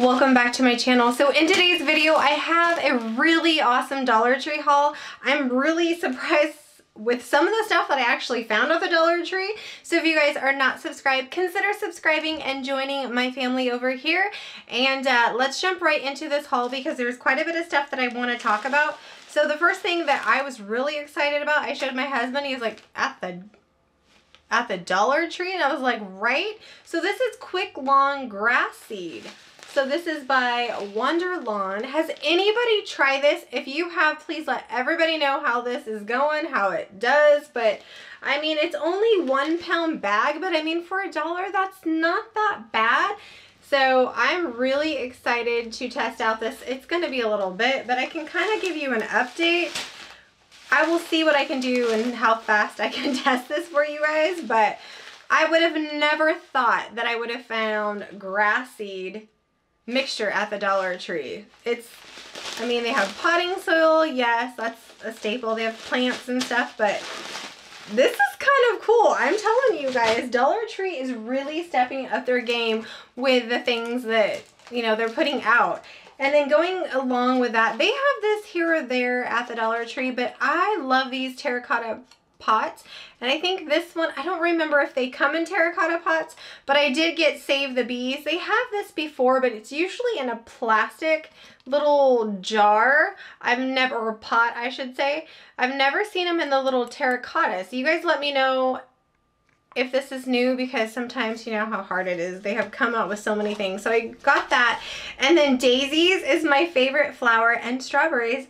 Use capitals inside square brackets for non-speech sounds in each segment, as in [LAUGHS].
welcome back to my channel. So in today's video, I have a really awesome Dollar Tree haul. I'm really surprised with some of the stuff that I actually found at the Dollar Tree. So if you guys are not subscribed, consider subscribing and joining my family over here. And uh, let's jump right into this haul because there's quite a bit of stuff that I want to talk about. So the first thing that I was really excited about, I showed my husband, he was like, at the at the Dollar Tree? And I was like, right? So this is Quick Lawn Grass Seed. So this is by Wonder Lawn. Has anybody tried this? If you have, please let everybody know how this is going, how it does. But I mean, it's only one pound bag, but I mean, for a dollar, that's not that bad. So I'm really excited to test out this. It's going to be a little bit, but I can kind of give you an update. I will see what I can do and how fast I can [LAUGHS] test this for you guys, but I would have never thought that I would have found grass seed mixture at the Dollar Tree. It's, I mean, they have potting soil. Yes, that's a staple. They have plants and stuff, but this is kind of cool. I'm telling you guys, Dollar Tree is really stepping up their game with the things that, you know, they're putting out. And then going along with that, they have this here or there at the Dollar Tree, but I love these terracotta pots. And I think this one, I don't remember if they come in terracotta pots, but I did get Save the Bees. They have this before, but it's usually in a plastic little jar. I've never, or pot, I should say. I've never seen them in the little terracotta. So you guys let me know if this is new because sometimes you know how hard it is. They have come out with so many things. So I got that. And then daisies is my favorite flower and strawberries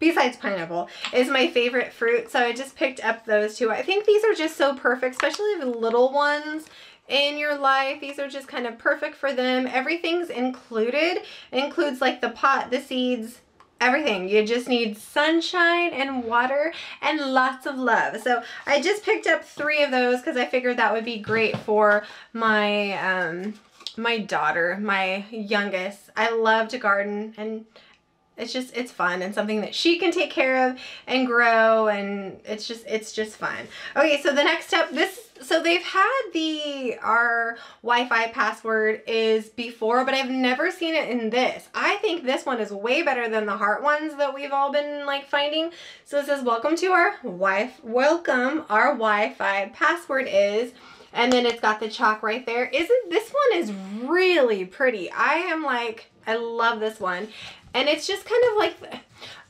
besides pineapple, is my favorite fruit. So I just picked up those two. I think these are just so perfect, especially the little ones in your life. These are just kind of perfect for them. Everything's included. It includes like the pot, the seeds, everything. You just need sunshine and water and lots of love. So I just picked up three of those because I figured that would be great for my um my daughter, my youngest. I love to garden and it's just it's fun and something that she can take care of and grow and it's just it's just fun. Okay so the next step this so they've had the our wi-fi password is before but i've never seen it in this. I think this one is way better than the heart ones that we've all been like finding. So it says welcome to our wi welcome our wi-fi password is and then it's got the chalk right there. Isn't this one is really pretty. I am like i love this one and it's just kind of like,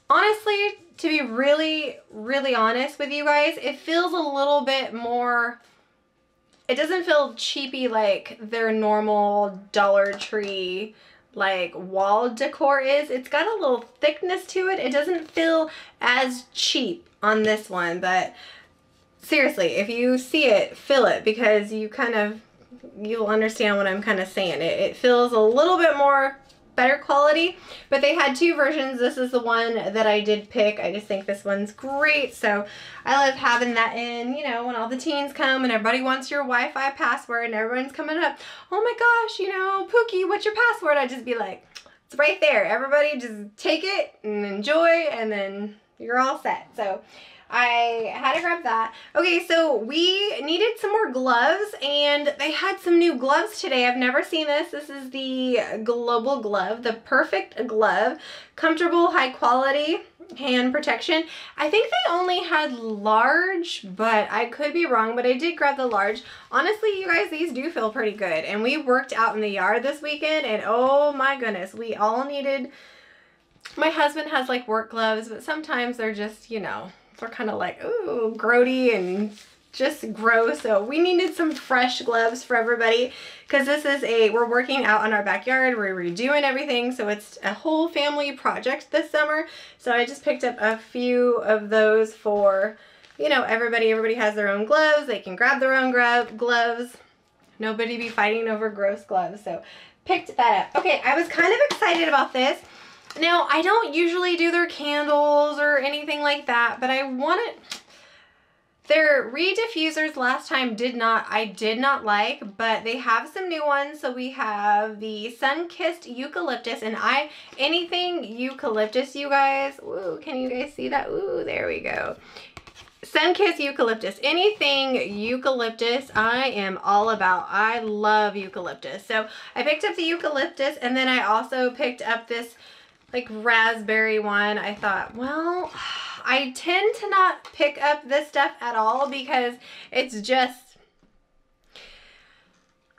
honestly, to be really, really honest with you guys, it feels a little bit more, it doesn't feel cheapy like their normal Dollar Tree like wall decor is. It's got a little thickness to it. It doesn't feel as cheap on this one, but seriously, if you see it, fill it because you kind of, you'll understand what I'm kind of saying. It, it feels a little bit more better quality. But they had two versions. This is the one that I did pick. I just think this one's great. So I love having that in, you know, when all the teens come and everybody wants your Wi-Fi password and everyone's coming up, oh my gosh, you know, Pookie, what's your password? I'd just be like, it's right there. Everybody just take it and enjoy and then you're all set. So I had to grab that. Okay, so we needed some more gloves and they had some new gloves today. I've never seen this. This is the Global Glove, the perfect glove. Comfortable, high quality hand protection. I think they only had large, but I could be wrong, but I did grab the large. Honestly, you guys, these do feel pretty good. And we worked out in the yard this weekend and oh my goodness, we all needed my husband has like work gloves, but sometimes they're just, you know, they're kind of like, ooh, grody and just gross. So we needed some fresh gloves for everybody because this is a, we're working out in our backyard. We're redoing everything. So it's a whole family project this summer. So I just picked up a few of those for, you know, everybody. Everybody has their own gloves. They can grab their own gloves. Nobody be fighting over gross gloves. So picked that up. Okay, I was kind of excited about this. Now, I don't usually do their candles or anything like that, but I wanted... Their reed diffusers last time did not, I did not like, but they have some new ones. So we have the Sun-Kissed Eucalyptus, and I, anything eucalyptus, you guys, ooh, can you guys see that? Ooh, there we go. Sun-Kissed eucalyptus. Anything eucalyptus, I am all about. I love eucalyptus. So I picked up the eucalyptus and then I also picked up this like raspberry one. I thought, well, [SIGHS] I tend to not pick up this stuff at all because it's just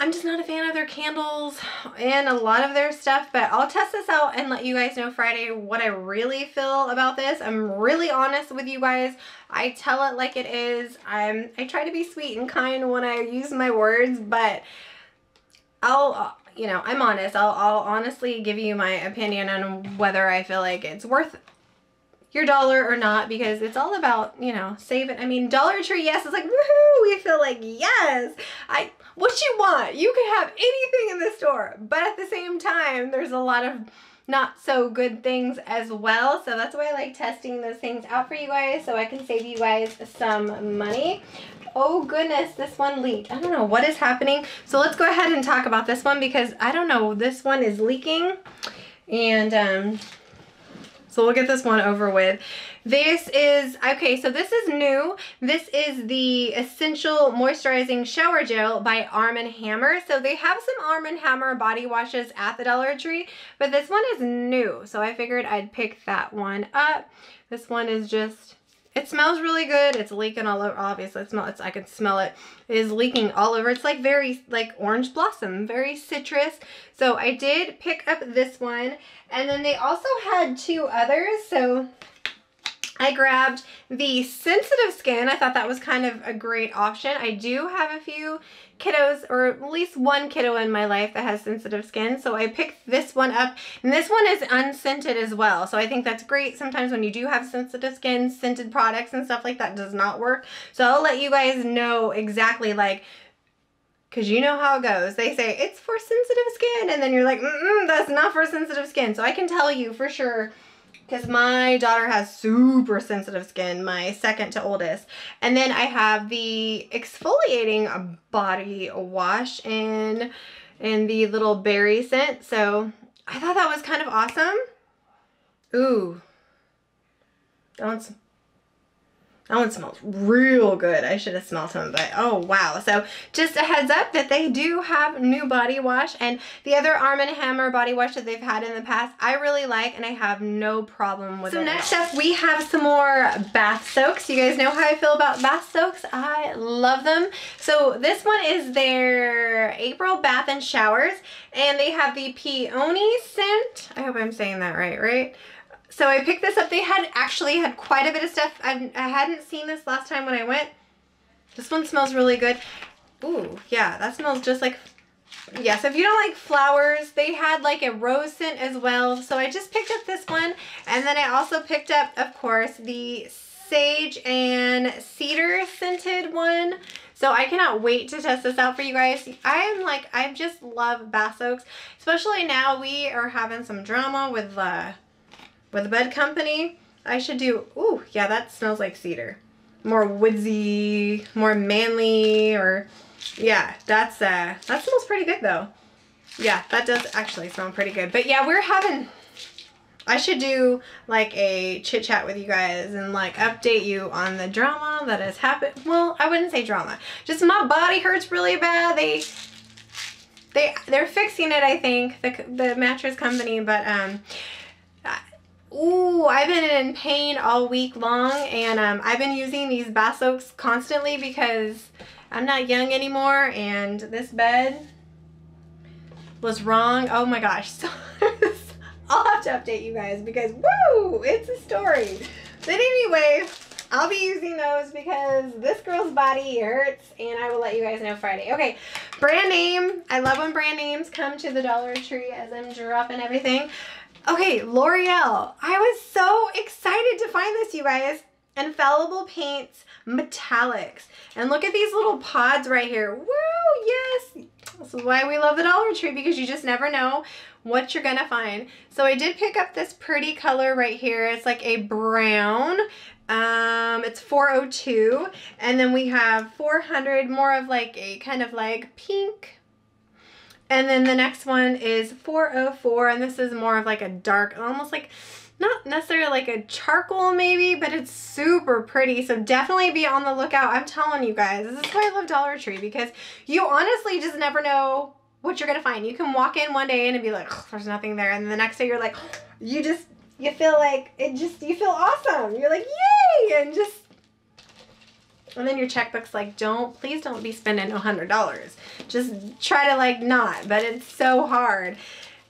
I'm just not a fan of their candles and a lot of their stuff, but I'll test this out and let you guys know Friday what I really feel about this. I'm really honest with you guys. I tell it like it is. I'm, I try to be sweet and kind when I use my words, but I'll, you know, I'm honest. I'll, I'll honestly give you my opinion on whether I feel like it's worth your dollar or not because it's all about, you know, saving. I mean, Dollar Tree, yes, it's like, woohoo, we feel like, yes, I, what you want. You can have anything in the store, but at the same time, there's a lot of not so good things as well. So that's why I like testing those things out for you guys so I can save you guys some money. Oh goodness, this one leaked. I don't know what is happening. So let's go ahead and talk about this one because I don't know, this one is leaking. And um, so we'll get this one over with. This is, okay, so this is new. This is the Essential Moisturizing Shower Gel by Arm & Hammer. So they have some Arm & Hammer body washes at the Dollar Tree, but this one is new. So I figured I'd pick that one up. This one is just it smells really good. It's leaking all over. Obviously, it smells. It's, I can smell it. It is leaking all over. It's like very like orange blossom, very citrus. So I did pick up this one. And then they also had two others. So I grabbed the sensitive skin. I thought that was kind of a great option. I do have a few kiddos or at least one kiddo in my life that has sensitive skin. So I picked this one up and this one is unscented as well. So I think that's great. Sometimes when you do have sensitive skin, scented products and stuff like that does not work. So I'll let you guys know exactly like because you know how it goes. They say it's for sensitive skin and then you're like, mm, -mm that's not for sensitive skin. So I can tell you for sure because my daughter has super sensitive skin, my second to oldest. And then I have the exfoliating body wash in, in the little berry scent. So I thought that was kind of awesome. Ooh. Don't that one smells real good. I should have smelled some, but oh wow. So just a heads up that they do have new body wash and the other Arm & Hammer body wash that they've had in the past, I really like and I have no problem with so it. So next up we have some more bath soaks. You guys know how I feel about bath soaks. I love them. So this one is their April Bath and Showers and they have the Peony scent. I hope I'm saying that right, right? So I picked this up. They had actually had quite a bit of stuff. I've, I hadn't seen this last time when I went. This one smells really good. Ooh, yeah, that smells just like, yeah, so if you don't like flowers, they had like a rose scent as well. So I just picked up this one. And then I also picked up, of course, the sage and cedar scented one. So I cannot wait to test this out for you guys. I am like, I just love bath soaks, especially now we are having some drama with uh, with a bed company, I should do, ooh, yeah, that smells like cedar. More woodsy, more manly, or, yeah, that's, uh, that smells pretty good though. Yeah, that does actually smell pretty good. But yeah, we're having, I should do like a chit chat with you guys and like update you on the drama that has happened. Well, I wouldn't say drama. Just my body hurts really bad. They, they, they're fixing it, I think, the, the mattress company, but, um, Ooh, I've been in pain all week long and um, I've been using these bath soaks constantly because I'm not young anymore and this bed was wrong. Oh my gosh. [LAUGHS] So I'll have to update you guys because woo, it's a story. But anyway, I'll be using those because this girl's body hurts and I will let you guys know Friday. Okay, brand name. I love when brand names come to the Dollar Tree as I'm dropping everything. Okay, L'Oreal. I was so excited to find this, you guys. Infallible Paints Metallics. And look at these little pods right here. Woo, yes. This is why we love the Dollar Tree because you just never know what you're gonna find. So I did pick up this pretty color right here. It's like a brown. Um, it's 402. And then we have 400, more of like a kind of like pink And then the next one is 404, and this is more of like a dark, almost like not necessarily like a charcoal maybe, but it's super pretty. So definitely be on the lookout. I'm telling you guys, this is why I love Dollar Tree because you honestly just never know what you're gonna find. You can walk in one day and be like, there's nothing there, and the next day you're like, you just you feel like it just you feel awesome. You're like, yay, and just and then your checkbook's like, don't, please don't be spending a hundred dollars. Just try to like not, but it's so hard.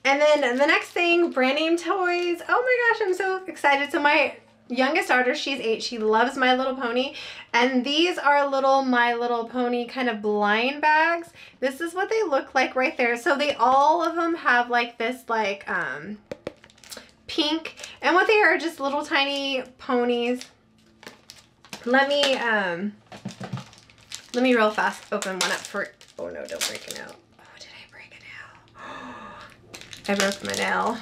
And then the next thing, brand name toys. Oh my gosh, I'm so excited. So my youngest daughter, she's eight. She loves My Little Pony. And these are little My Little Pony kind of blind bags. This is what they look like right there. So they, all of them have like this like um, pink. And what they are just little tiny ponies. Let me, um, let me real fast open one up for, oh no, don't break it out. Oh, did I break it out? [GASPS] I broke my nail.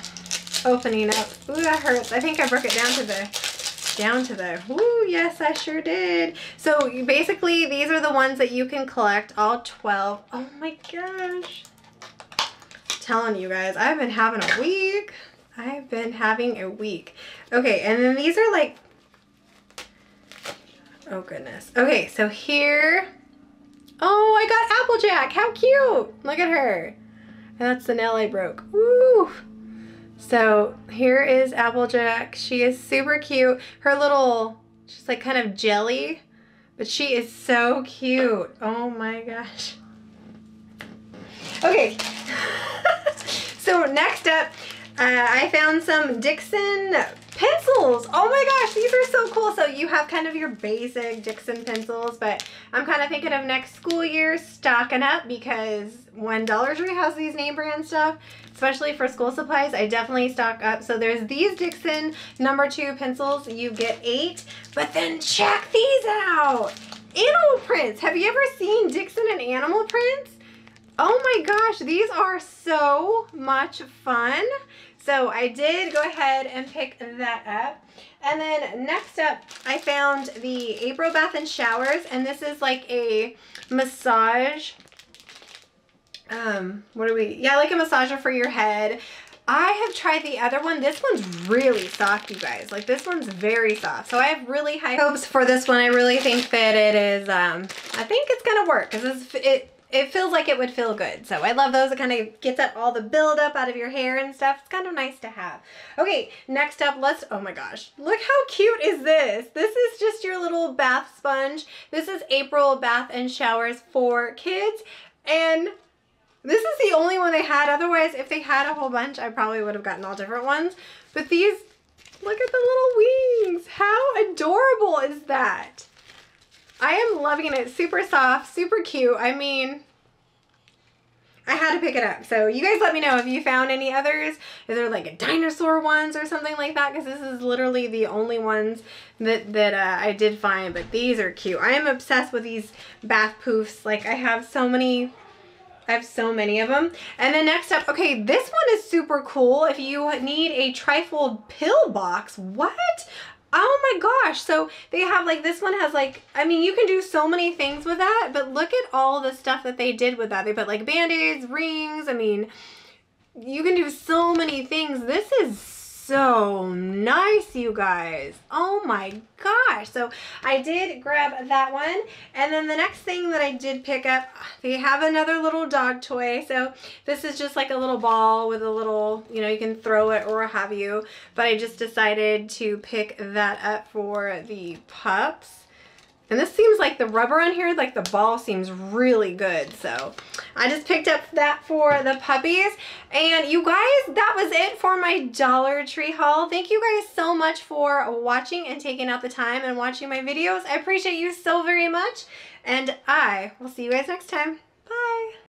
Opening up. Ooh, that hurts. I think I broke it down to the down to the, ooh, yes, I sure did. So basically, these are the ones that you can collect, all 12. Oh my gosh. Telling you guys, I've been having a week. I've been having a week. Okay, and then these are like, oh goodness. Okay, so here, oh, I got Applejack. How cute. Look at her. And that's the nail I broke. Woo. So here is Applejack. She is super cute. Her little, she's like kind of jelly, but she is so cute. Oh my gosh. Okay. [LAUGHS] so next up, uh, I found some Dixon pencils. Oh my gosh, these are so cool. So you have kind of your basic Dixon pencils, but I'm kind of thinking of next school year stocking up because when Dollar Tree has these name brand stuff, especially for school supplies, I definitely stock up. So there's these Dixon number two pencils. You get eight, but then check these out. Animal prints. Have you ever seen Dixon and animal prints? Oh my gosh, these are so much fun. So I did go ahead and pick that up. And then next up, I found the April Bath and Showers. And this is like a massage. Um, what are we? Yeah, like a massager for your head. I have tried the other one. This one's really soft, you guys. Like, this one's very soft. So I have really high hopes for this one. I really think that it is, um, I think it's going to work because it it feels like it would feel good. So I love those. It kind of gets up all the buildup out of your hair and stuff. It's kind of nice to have. Okay, next up, let's, oh my gosh, look how cute is this? This is just your little bath sponge. This is April Bath and Showers for kids. And this is the only one they had. Otherwise, if they had a whole bunch, I probably would have gotten all different ones. But these, look at the little wings. How adorable is that? I am loving it. Super soft, super cute. I mean, I had to pick it up. So you guys let me know if you found any others. Is there like dinosaur ones or something like that? Because this is literally the only ones that, that uh, I did find. But these are cute. I am obsessed with these bath poofs. Like I have so many I have so many of them. And then next up, okay, this one is super cool. If you need a trifold pill box, what? Oh my gosh. So they have like, this one has like, I mean, you can do so many things with that, but look at all the stuff that they did with that. They put like band-aids, rings. I mean, you can do so many things. This is so nice, you guys. Oh my gosh. So I did grab that one. And then the next thing that I did pick up, they have another little dog toy. So this is just like a little ball with a little, you know, you can throw it or have you. But I just decided to pick that up for the pups. And this seems like the rubber on here, like the ball seems really good. So I just picked up that for the puppies. And you guys, that was it for my Dollar Tree haul. Thank you guys so much for watching and taking out the time and watching my videos. I appreciate you so very much. And I will see you guys next time. Bye.